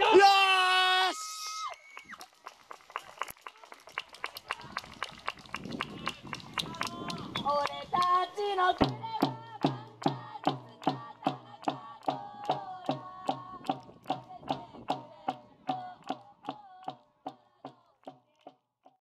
俺たちの